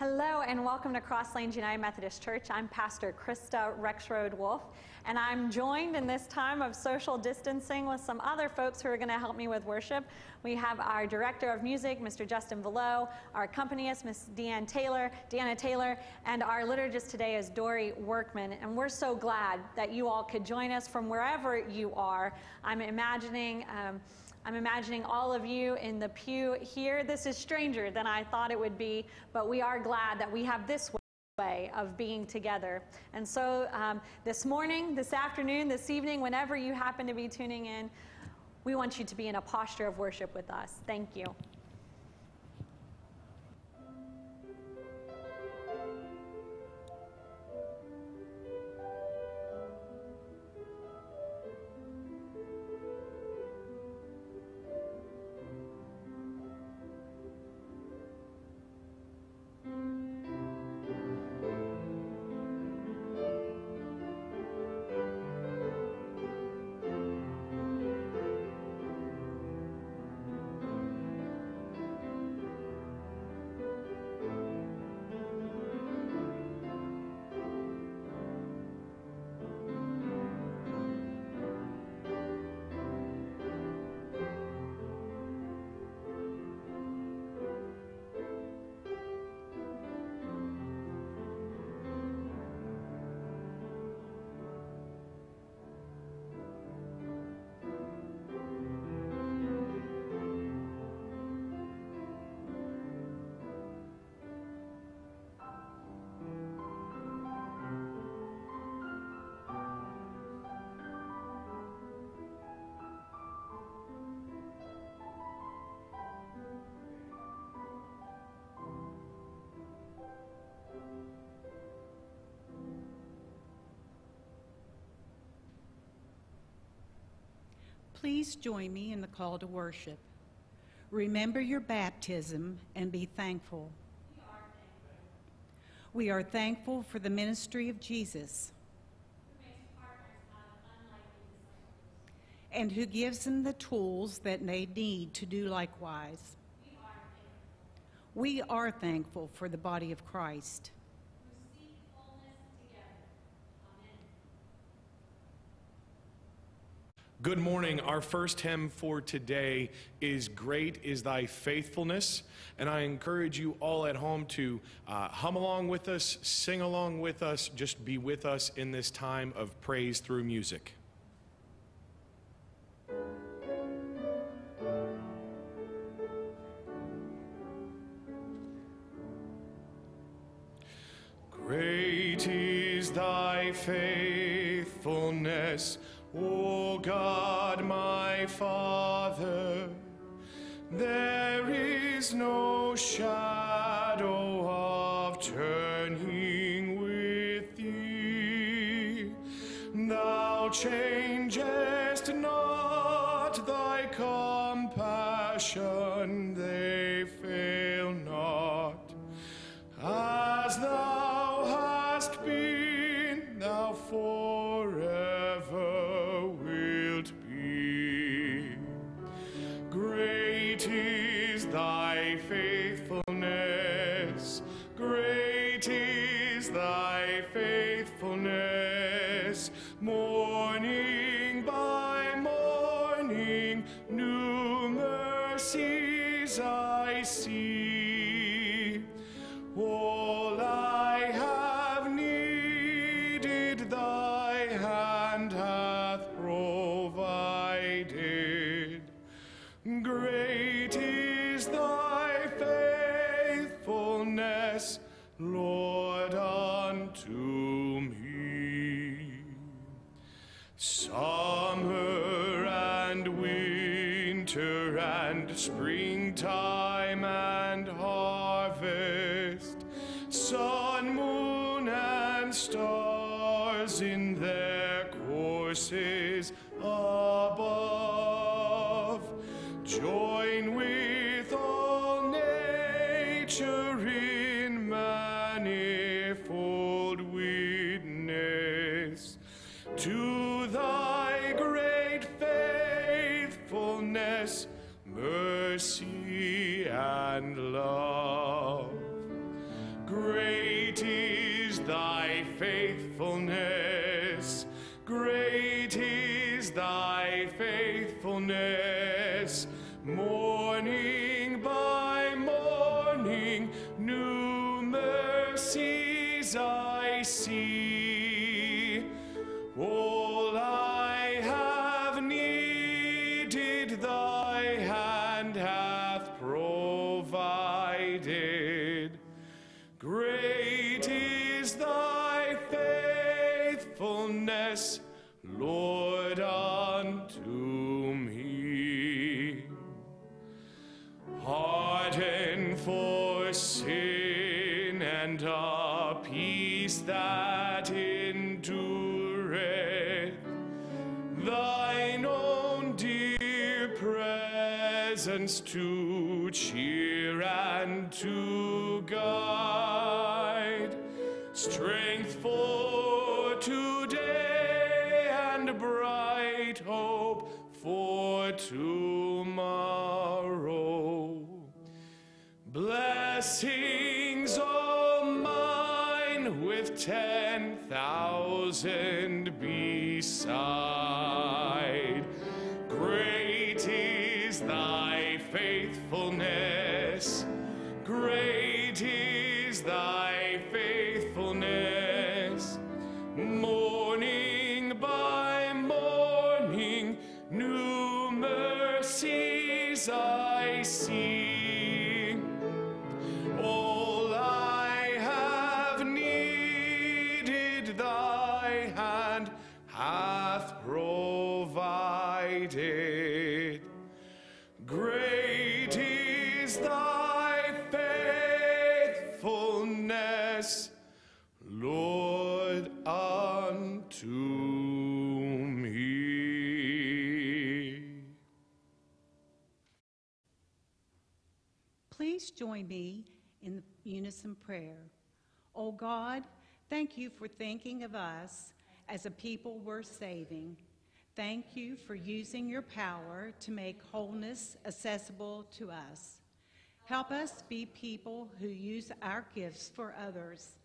Hello and welcome to Cross Lanes United Methodist Church. I'm Pastor Krista Rexroad Wolf, and I'm joined in this time of social distancing with some other folks who are going to help me with worship. We have our director of music, Mr. Justin Velo, our accompanist, Miss Deanne Taylor, Deanna Taylor, and our liturgist today is Dory Workman. And we're so glad that you all could join us from wherever you are. I'm imagining. Um, I'm imagining all of you in the pew here. This is stranger than I thought it would be, but we are glad that we have this way of being together. And so um, this morning, this afternoon, this evening, whenever you happen to be tuning in, we want you to be in a posture of worship with us. Thank you. Please join me in the call to worship. Remember your baptism and be thankful. We are thankful for the ministry of Jesus and who gives them the tools that they need to do likewise. We are thankful for the body of Christ. Good morning. Our first hymn for today is Great is Thy Faithfulness. And I encourage you all at home to uh, hum along with us, sing along with us, just be with us in this time of praise through music. Great is thy faithfulness. O God, my Father, there is no shadow of turning with thee. Thou changest mercy, and love. Bright hope for tomorrow. Blessings all mine with ten thousand beside. Great is thy faithfulness. Great is thy unison prayer. O God, thank you for thinking of us as a people worth saving. Thank you for using your power to make wholeness accessible to us. Help us be people who use our gifts for others.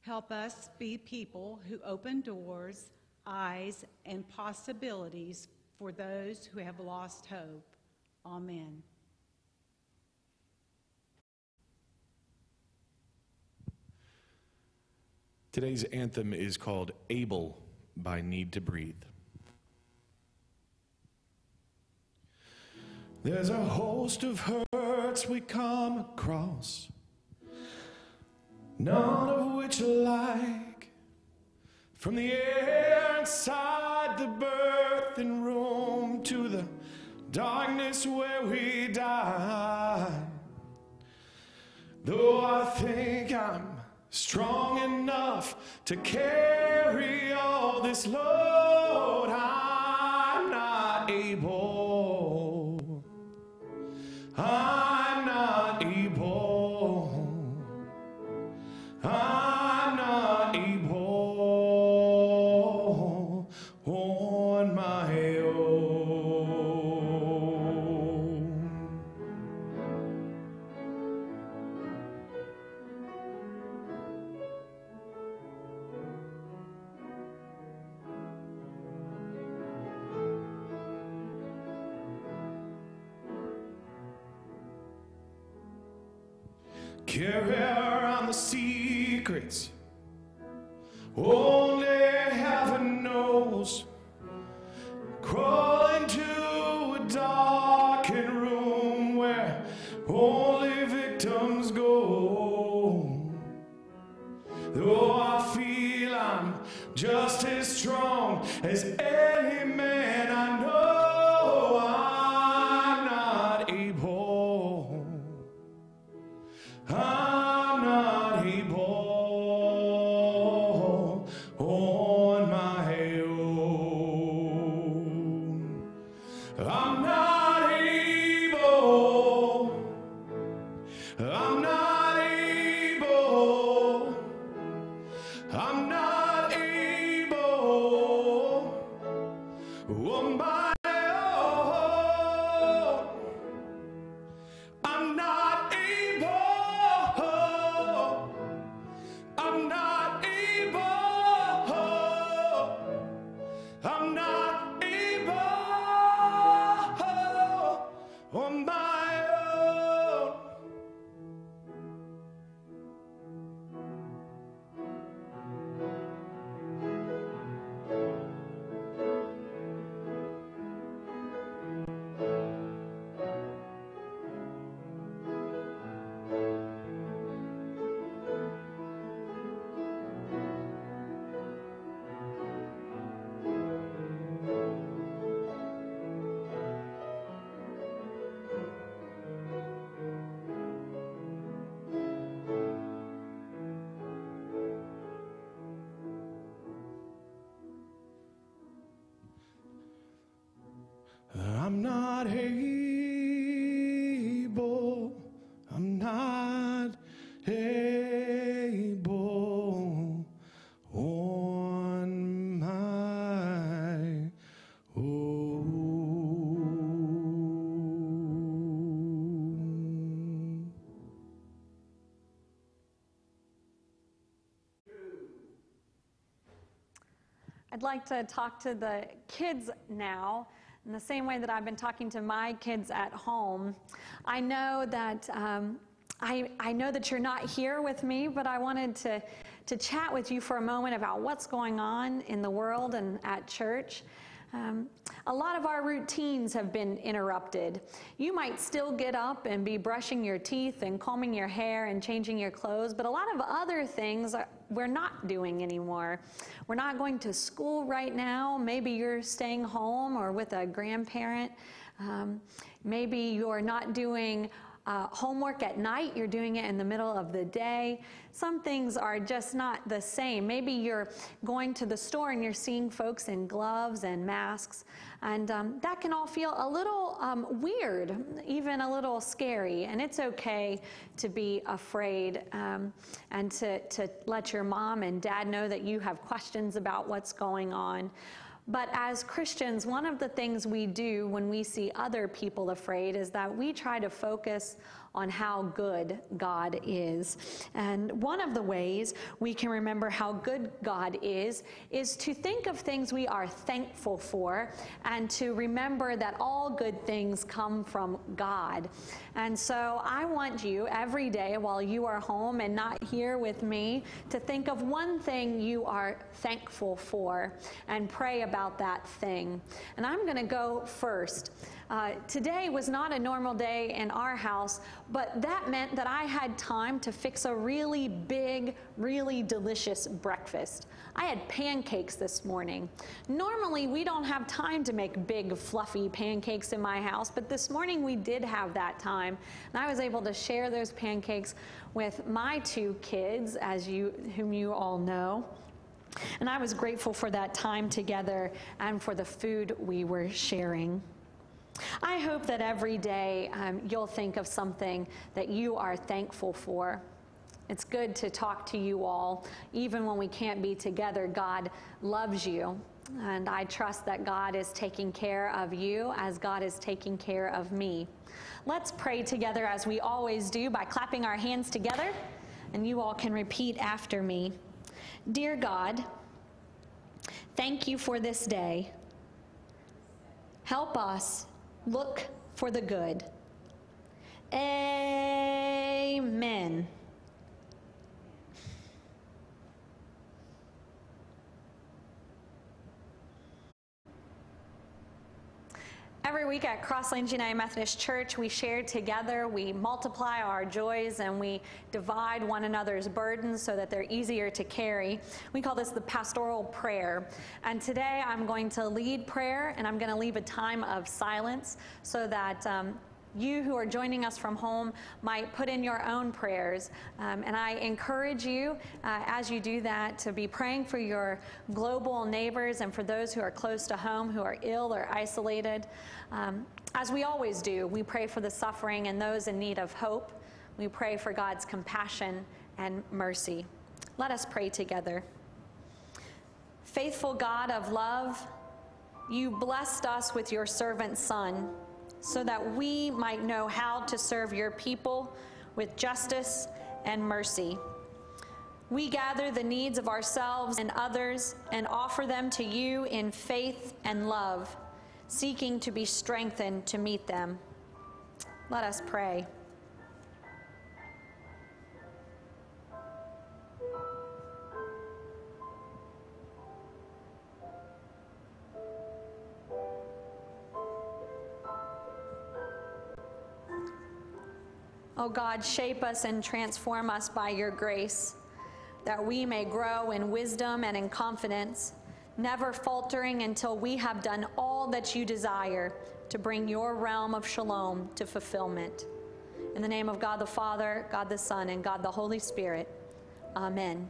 Help us be people who open doors, eyes, and possibilities for those who have lost hope. Amen. Today's anthem is called Able by Need to Breathe. There's a host of hurts we come across, none of which alike. From the air inside the birthing room to the darkness where we die. Though I think I'm strong enough to carry all this load, I'm not able. I'm Carry I'm not I'd like to talk to the kids now in the same way that I've been talking to my kids at home. I know that. Um, I, I know that you're not here with me, but I wanted to, to chat with you for a moment about what's going on in the world and at church. Um, a lot of our routines have been interrupted. You might still get up and be brushing your teeth and combing your hair and changing your clothes, but a lot of other things are, we're not doing anymore. We're not going to school right now. Maybe you're staying home or with a grandparent. Um, maybe you're not doing uh, homework at night, you're doing it in the middle of the day. Some things are just not the same. Maybe you're going to the store and you're seeing folks in gloves and masks, and um, that can all feel a little um, weird, even a little scary. And it's okay to be afraid um, and to, to let your mom and dad know that you have questions about what's going on. But as Christians, one of the things we do when we see other people afraid is that we try to focus on how good God is. And one of the ways we can remember how good God is is to think of things we are thankful for and to remember that all good things come from God. And so I want you every day while you are home and not here with me to think of one thing you are thankful for and pray about that thing. And I'm going to go first. Uh, today was not a normal day in our house, but that meant that I had time to fix a really big, really delicious breakfast. I had pancakes this morning. Normally, we don't have time to make big, fluffy pancakes in my house, but this morning we did have that time. And I was able to share those pancakes with my two kids, as you, whom you all know. And I was grateful for that time together and for the food we were sharing. I hope that every day um, you'll think of something that you are thankful for. It's good to talk to you all. Even when we can't be together, God loves you. And I trust that God is taking care of you as God is taking care of me. Let's pray together as we always do by clapping our hands together, and you all can repeat after me. Dear God, thank you for this day. Help us Look for the good. Amen. Every week at Cross Lanes United Methodist Church, we share together, we multiply our joys, and we divide one another's burdens so that they're easier to carry. We call this the pastoral prayer. And today I'm going to lead prayer, and I'm going to leave a time of silence so that um, you who are joining us from home might put in your own prayers. Um, and I encourage you, uh, as you do that, to be praying for your global neighbors and for those who are close to home who are ill or isolated. Um, as we always do, we pray for the suffering and those in need of hope. We pray for God's compassion and mercy. Let us pray together. Faithful God of love, you blessed us with your servant Son so that we might know how to serve your people with justice and mercy. We gather the needs of ourselves and others and offer them to you in faith and love, seeking to be strengthened to meet them. Let us pray. Oh God, shape us and transform us by your grace, that we may grow in wisdom and in confidence, never faltering until we have done all that you desire to bring your realm of shalom to fulfillment. In the name of God the Father, God the Son, and God the Holy Spirit. Amen.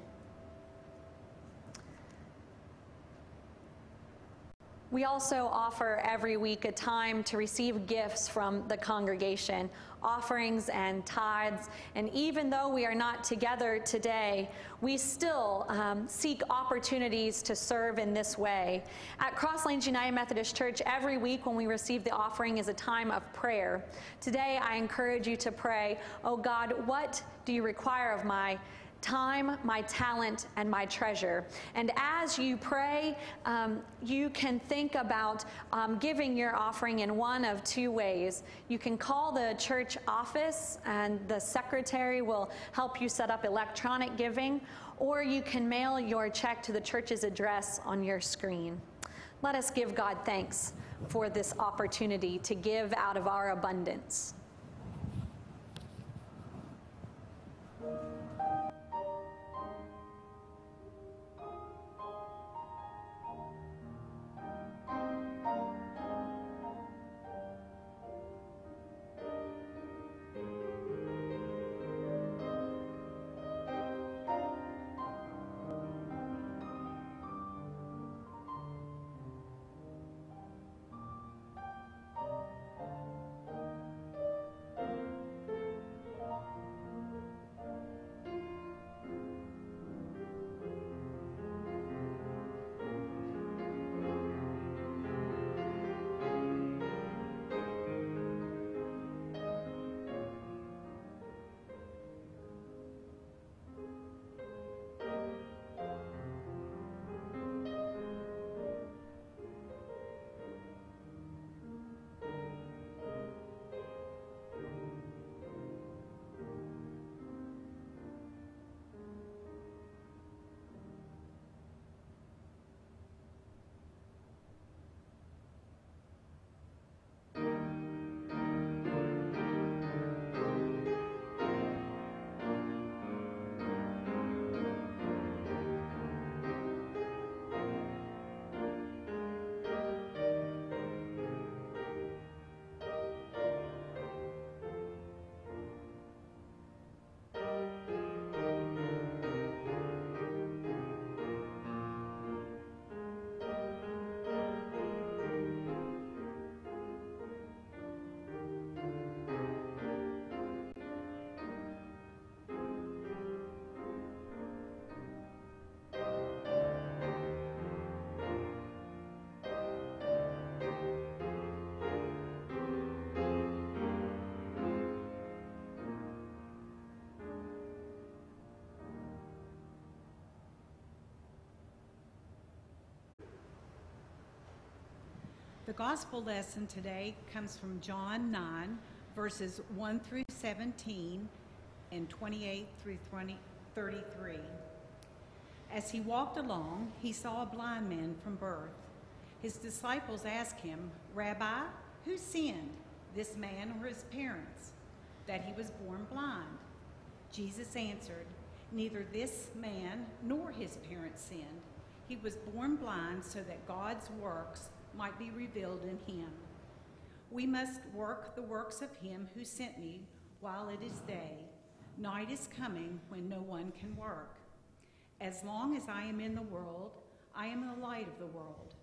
We also offer every week a time to receive gifts from the congregation, offerings and tithes. And even though we are not together today, we still um, seek opportunities to serve in this way. At Cross Lanes United Methodist Church, every week when we receive the offering is a time of prayer. Today, I encourage you to pray, Oh God, what do you require of my time, my talent, and my treasure. And as you pray, um, you can think about um, giving your offering in one of two ways. You can call the church office, and the secretary will help you set up electronic giving, or you can mail your check to the church's address on your screen. Let us give God thanks for this opportunity to give out of our abundance. The gospel lesson today comes from John 9, verses 1 through 17 and 28 through 20, 33. As he walked along, he saw a blind man from birth. His disciples asked him, Rabbi, who sinned, this man or his parents, that he was born blind? Jesus answered, Neither this man nor his parents sinned. He was born blind so that God's works might be revealed in him. We must work the works of him who sent me while it is day. Night is coming when no one can work. As long as I am in the world, I am the light of the world.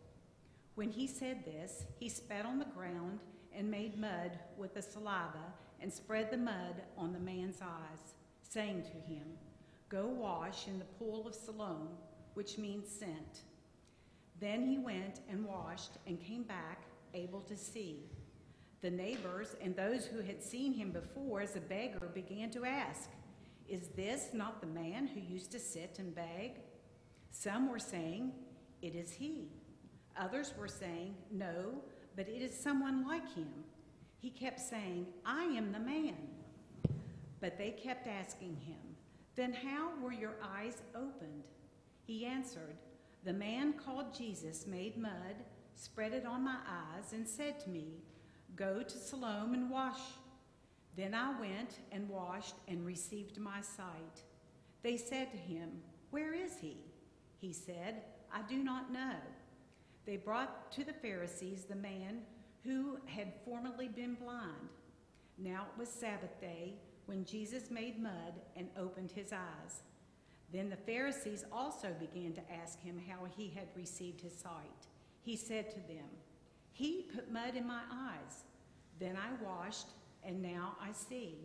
When he said this, he spat on the ground and made mud with the saliva and spread the mud on the man's eyes, saying to him, Go wash in the pool of Siloam, which means sent. Then he went and washed and came back able to see. The neighbors and those who had seen him before as a beggar began to ask, Is this not the man who used to sit and beg? Some were saying, It is he. Others were saying, No, but it is someone like him. He kept saying, I am the man. But they kept asking him, Then how were your eyes opened? He answered, the man called Jesus made mud, spread it on my eyes, and said to me, Go to Siloam and wash. Then I went and washed and received my sight. They said to him, Where is he? He said, I do not know. They brought to the Pharisees the man who had formerly been blind. Now it was Sabbath day when Jesus made mud and opened his eyes. Then the Pharisees also began to ask him how he had received his sight. He said to them, He put mud in my eyes. Then I washed, and now I see.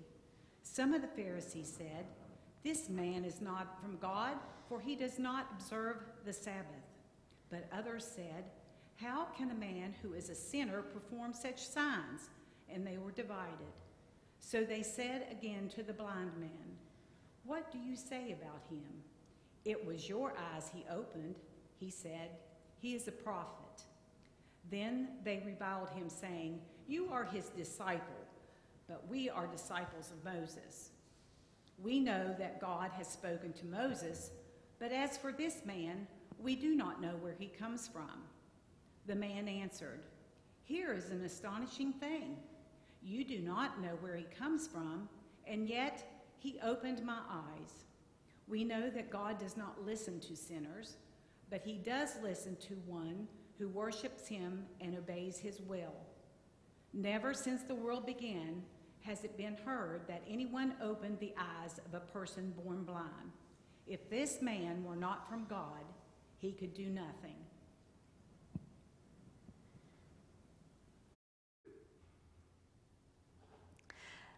Some of the Pharisees said, This man is not from God, for he does not observe the Sabbath. But others said, How can a man who is a sinner perform such signs? And they were divided. So they said again to the blind man, What do you say about him? It was your eyes he opened, he said. He is a prophet. Then they reviled him, saying, You are his disciple, but we are disciples of Moses. We know that God has spoken to Moses, but as for this man, we do not know where he comes from. The man answered, Here is an astonishing thing. You do not know where he comes from, and yet he opened my eyes. We know that God does not listen to sinners, but he does listen to one who worships him and obeys his will. Never since the world began has it been heard that anyone opened the eyes of a person born blind. If this man were not from God, he could do nothing.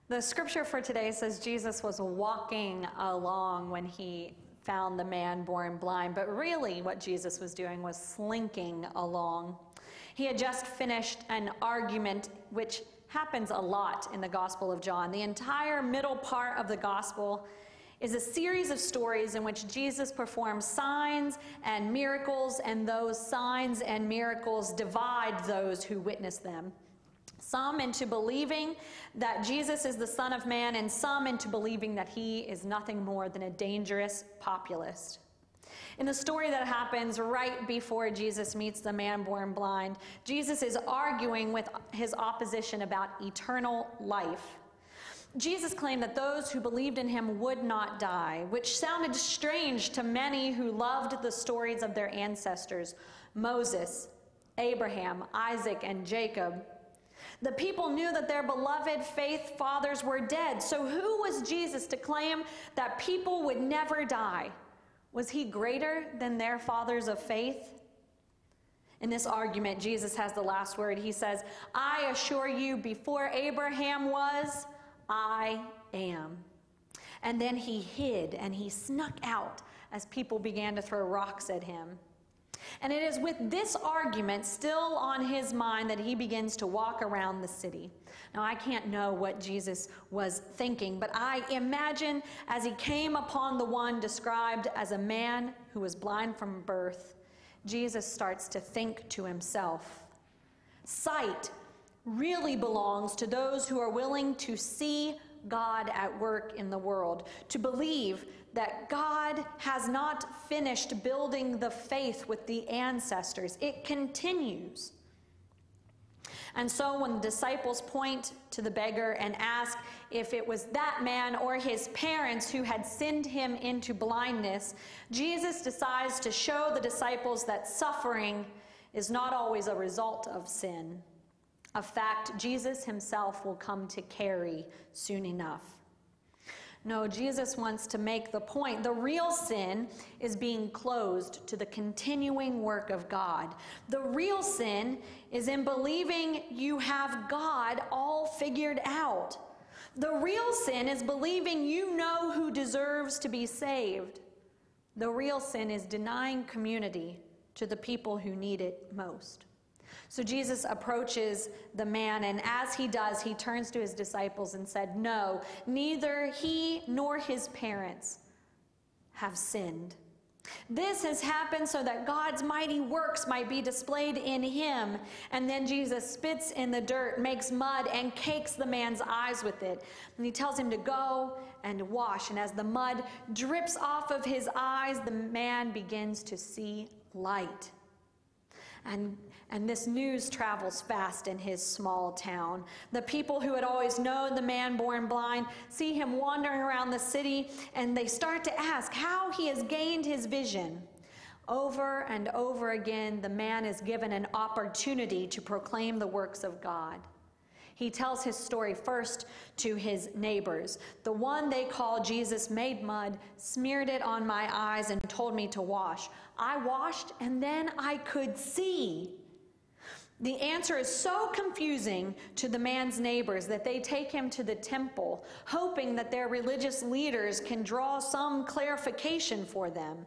The scripture for today says Jesus was walking along when he found the man born blind, but really what Jesus was doing was slinking along. He had just finished an argument which happens a lot in the Gospel of John. The entire middle part of the Gospel is a series of stories in which Jesus performs signs and miracles, and those signs and miracles divide those who witness them some into believing that Jesus is the Son of Man, and some into believing that he is nothing more than a dangerous populist. In the story that happens right before Jesus meets the man born blind, Jesus is arguing with his opposition about eternal life. Jesus claimed that those who believed in him would not die, which sounded strange to many who loved the stories of their ancestors Moses, Abraham, Isaac, and Jacob. The people knew that their beloved faith fathers were dead. So, who was Jesus to claim that people would never die? Was he greater than their fathers of faith? In this argument, Jesus has the last word. He says, I assure you, before Abraham was, I am. And then he hid and he snuck out as people began to throw rocks at him. And it is with this argument still on his mind that he begins to walk around the city. Now, I can't know what Jesus was thinking, but I imagine as he came upon the one described as a man who was blind from birth, Jesus starts to think to himself sight really belongs to those who are willing to see God at work in the world, to believe that God has not finished building the faith with the ancestors. It continues. And so when the disciples point to the beggar and ask if it was that man or his parents who had sinned him into blindness, Jesus decides to show the disciples that suffering is not always a result of sin, a fact Jesus himself will come to carry soon enough. No, Jesus wants to make the point. The real sin is being closed to the continuing work of God. The real sin is in believing you have God all figured out. The real sin is believing you know who deserves to be saved. The real sin is denying community to the people who need it most. So Jesus approaches the man, and as he does, he turns to his disciples and said, No, neither he nor his parents have sinned. This has happened so that God's mighty works might be displayed in him. And then Jesus spits in the dirt, makes mud, and cakes the man's eyes with it. And he tells him to go and wash. And as the mud drips off of his eyes, the man begins to see light. And and this news travels fast in his small town. The people who had always known the man born blind see him wandering around the city and they start to ask how he has gained his vision. Over and over again, the man is given an opportunity to proclaim the works of God. He tells his story first to his neighbors. The one they call Jesus made mud, smeared it on my eyes, and told me to wash. I washed, and then I could see. The answer is so confusing to the man's neighbors that they take him to the temple, hoping that their religious leaders can draw some clarification for them.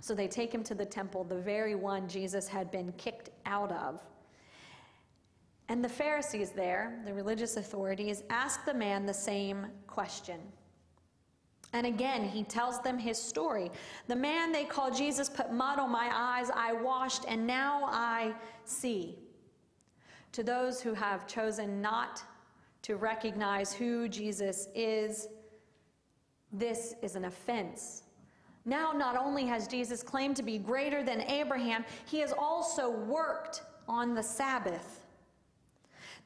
So they take him to the temple, the very one Jesus had been kicked out of. And the Pharisees there, the religious authorities, ask the man the same question And again, he tells them his story. The man they call Jesus put mud on my eyes, I washed, and now I see. To those who have chosen not to recognize who Jesus is, this is an offense. Now, not only has Jesus claimed to be greater than Abraham, he has also worked on the Sabbath.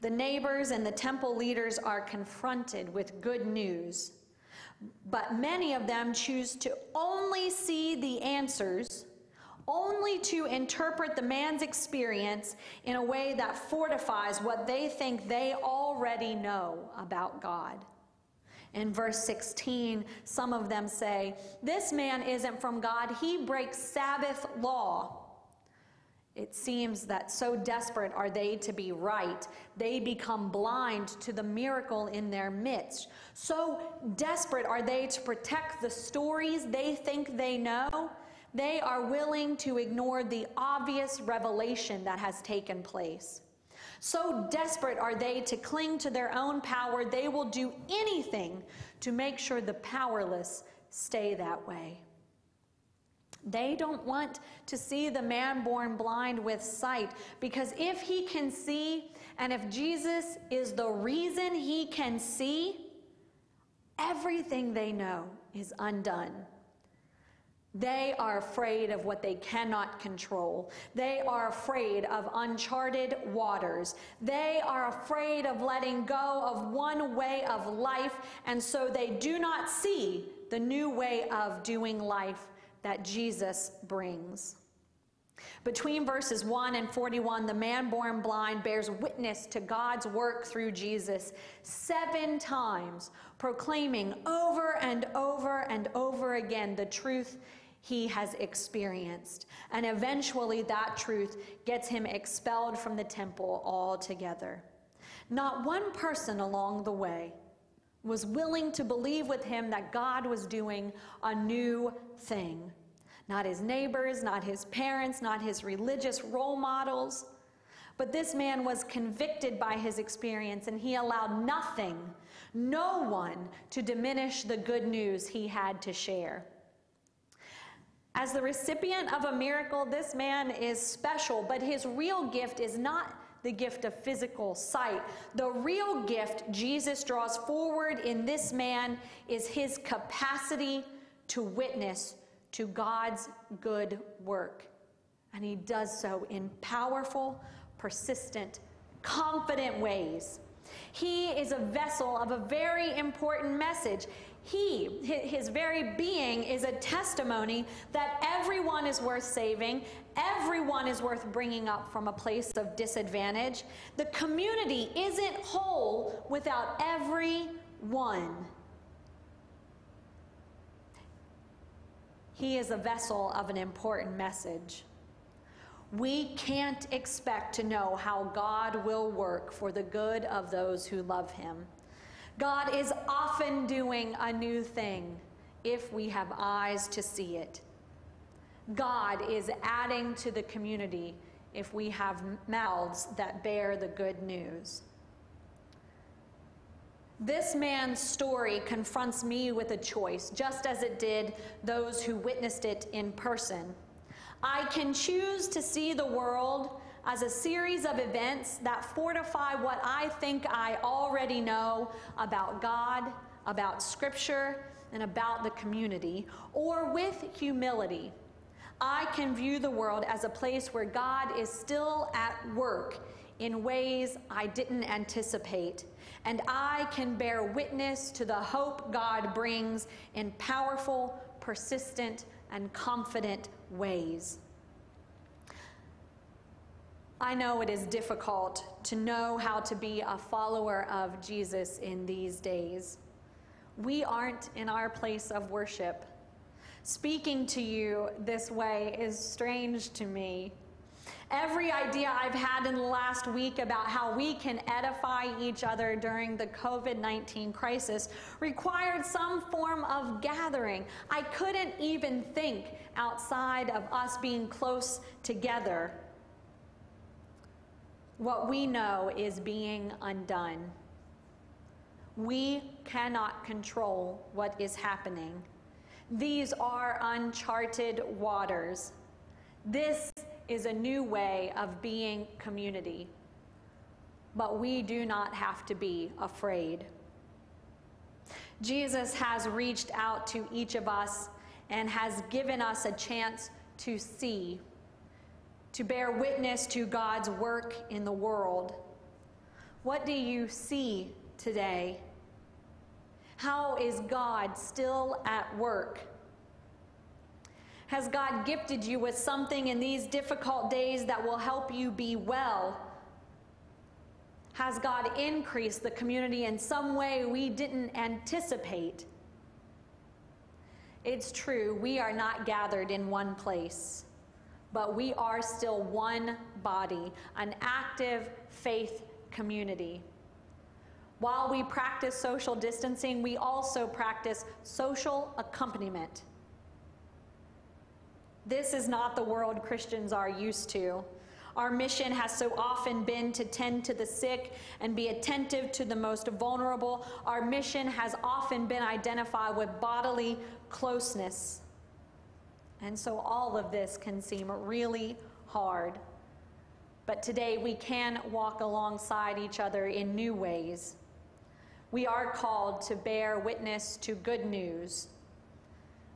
The neighbors and the temple leaders are confronted with good news, but many of them choose to only see the answers, only to interpret the man's experience in a way that fortifies what they think they already know about God. In verse 16, some of them say, This man isn't from God, he breaks Sabbath law. It seems that so desperate are they to be right, they become blind to the miracle in their midst. So desperate are they to protect the stories they think they know, they are willing to ignore the obvious revelation that has taken place. So desperate are they to cling to their own power, they will do anything to make sure the powerless stay that way. They don't want to see the man born blind with sight because if he can see, and if Jesus is the reason he can see, everything they know is undone. They are afraid of what they cannot control. They are afraid of uncharted waters. They are afraid of letting go of one way of life, and so they do not see the new way of doing life that Jesus brings. Between verses 1 and 41, the man born blind bears witness to God's work through Jesus seven times, proclaiming over and over and over again the truth he has experienced. And eventually, that truth gets him expelled from the temple altogether. Not one person along the way was willing to believe with him that God was doing a new thing. Not his neighbors, not his parents, not his religious role models. But this man was convicted by his experience, and he allowed nothing, no one, to diminish the good news he had to share. As the recipient of a miracle, this man is special, but his real gift is not the gift of physical sight. The real gift Jesus draws forward in this man is his capacity to witness to God's good work. And he does so in powerful, persistent, confident ways. He is a vessel of a very important message. He, his very being, is a testimony that everyone is worth saving, everyone is worth bringing up from a place of disadvantage. The community isn't whole without everyone. He is a vessel of an important message. We can't expect to know how God will work for the good of those who love him. God is often doing a new thing if we have eyes to see it. God is adding to the community if we have mouths that bear the good news. This man's story confronts me with a choice, just as it did those who witnessed it in person. I can choose to see the world as a series of events that fortify what I think I already know about God, about Scripture, and about the community, or with humility. I can view the world as a place where God is still at work in ways I didn't anticipate. And I can bear witness to the hope God brings in powerful, persistent, and confident ways. I know it is difficult to know how to be a follower of Jesus in these days. We aren't in our place of worship. Speaking to you this way is strange to me. Every idea I've had in the last week about how we can edify each other during the COVID 19 crisis required some form of gathering. I couldn't even think outside of us being close together. What we know is being undone. We cannot control what is happening. These are uncharted waters. This is a new way of being community. But we do not have to be afraid. Jesus has reached out to each of us and has given us a chance to see, to bear witness to God's work in the world. What do you see today? How is God still at work? Has God gifted you with something in these difficult days that will help you be well? Has God increased the community in some way we didn't anticipate? It's true, we are not gathered in one place, but we are still one body, an active faith community. While we practice social distancing, we also practice social accompaniment. This is not the world Christians are used to. Our mission has so often been to tend to the sick and be attentive to the most vulnerable. Our mission has often been identified with bodily closeness. And so all of this can seem really hard. But today we can walk alongside each other in new ways. We are called to bear witness to good news.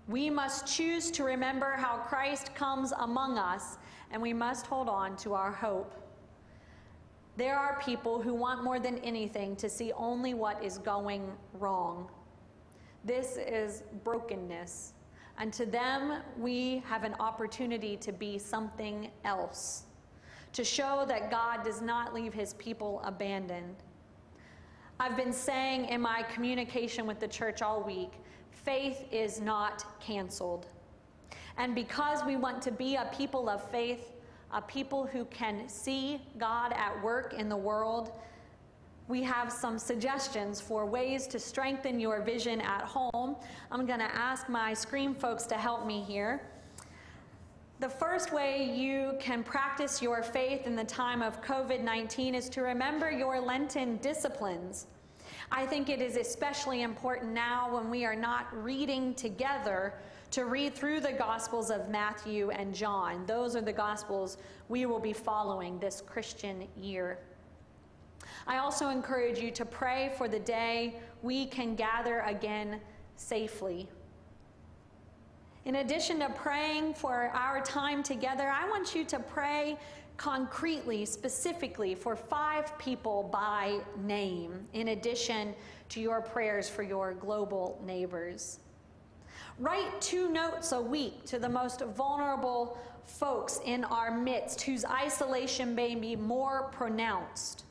We must choose to remember how Christ comes among us and we must hold on to our hope. There are people who want more than anything to see only what is going wrong. This is brokenness. And to them, we have an opportunity to be something else, to show that God does not leave his people abandoned. I've been saying in my communication with the church all week faith is not canceled. And because we want to be a people of faith, a people who can see God at work in the world, we have some suggestions for ways to strengthen your vision at home. I'm going to ask my screen folks to help me here. The first way you can practice your faith in the time of COVID 19 is to remember your Lenten disciplines. I think it is especially important now when we are not reading together to read through the Gospels of Matthew and John. Those are the Gospels we will be following this Christian year. I also encourage you to pray for the day we can gather again safely. In addition to praying for our time together, I want you to pray concretely, specifically for five people by name, in addition to your prayers for your global neighbors. Write two notes a week to the most vulnerable folks in our midst whose isolation may be more pronounced.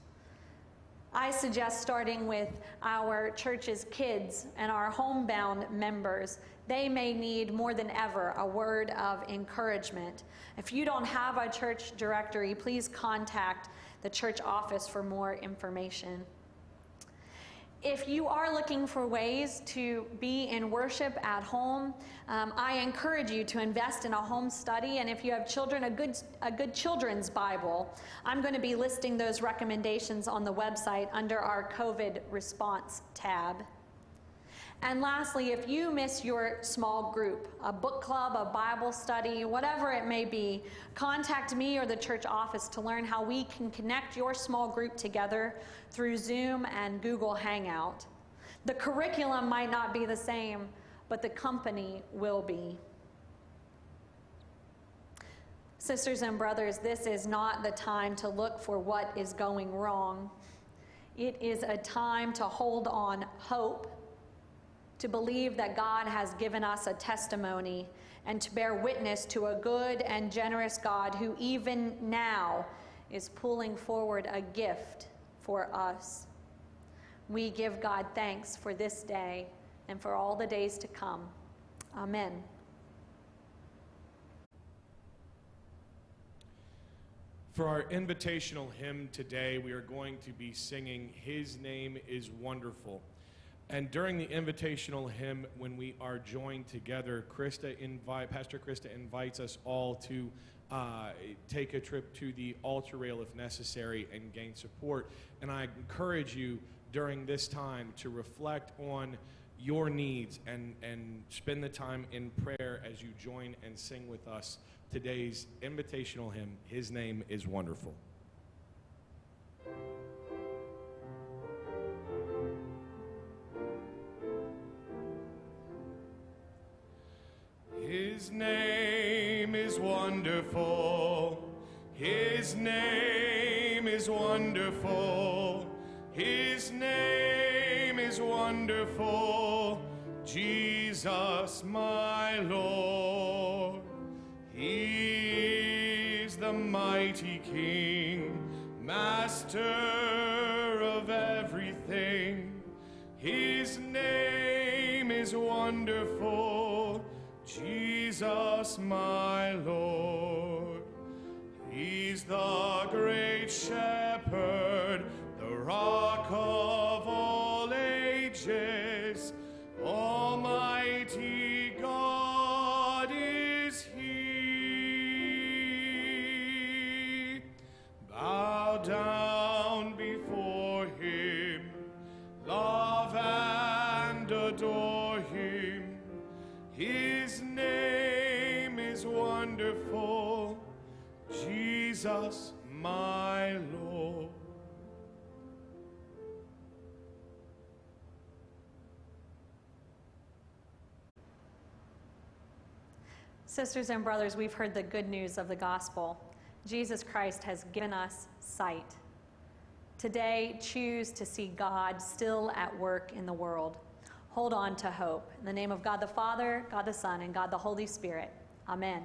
I suggest starting with our church's kids and our homebound members. They may need more than ever a word of encouragement. If you don't have a church directory, please contact the church office for more information. If you are looking for ways to be in worship at home, um, I encourage you to invest in a home study. And if you have children, a good, a good children's Bible. I'm going to be listing those recommendations on the website under our COVID response tab. And lastly, if you miss your small group, a book club, a Bible study, whatever it may be, contact me or the church office to learn how we can connect your small group together through Zoom and Google Hangout. The curriculum might not be the same, but the company will be. Sisters and brothers, this is not the time to look for what is going wrong. It is a time to hold on hope to believe that God has given us a testimony and to bear witness to a good and generous God who even now is pulling forward a gift for us. We give God thanks for this day and for all the days to come. Amen. For our invitational hymn today, we are going to be singing His Name is Wonderful. And during the invitational hymn, when we are joined together, Krista invite, Pastor Krista invites us all to uh, take a trip to the altar rail if necessary and gain support. And I encourage you during this time to reflect on your needs and, and spend the time in prayer as you join and sing with us today's invitational hymn, His Name is Wonderful. His name is wonderful. His name is wonderful. His name is wonderful. Jesus, my Lord. He is the mighty King, Master of everything. His name is wonderful. Jesus, my Lord. He's the great shepherd, the rock of Jesus, my Lord. Sisters and brothers, we've heard the good news of the gospel. Jesus Christ has given us sight. Today, choose to see God still at work in the world. Hold on to hope. In the name of God the Father, God the Son, and God the Holy Spirit. Amen.